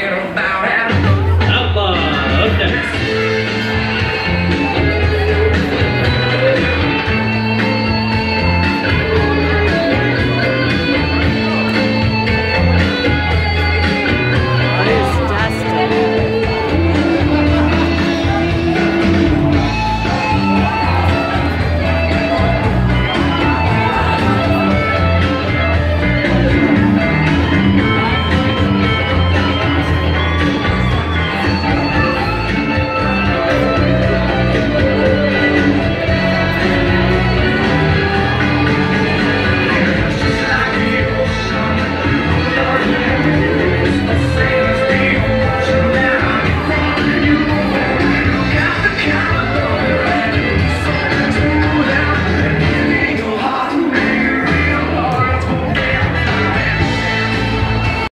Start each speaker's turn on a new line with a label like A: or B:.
A: little about it.